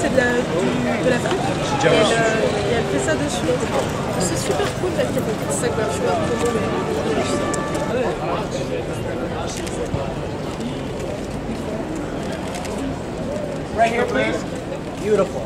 C'est de la, du- de la flûte. Et, elle, et elle fait ça dessus. C'est super cool la pièce. C'est ça que je suis pas trop Right here, please. Beautiful.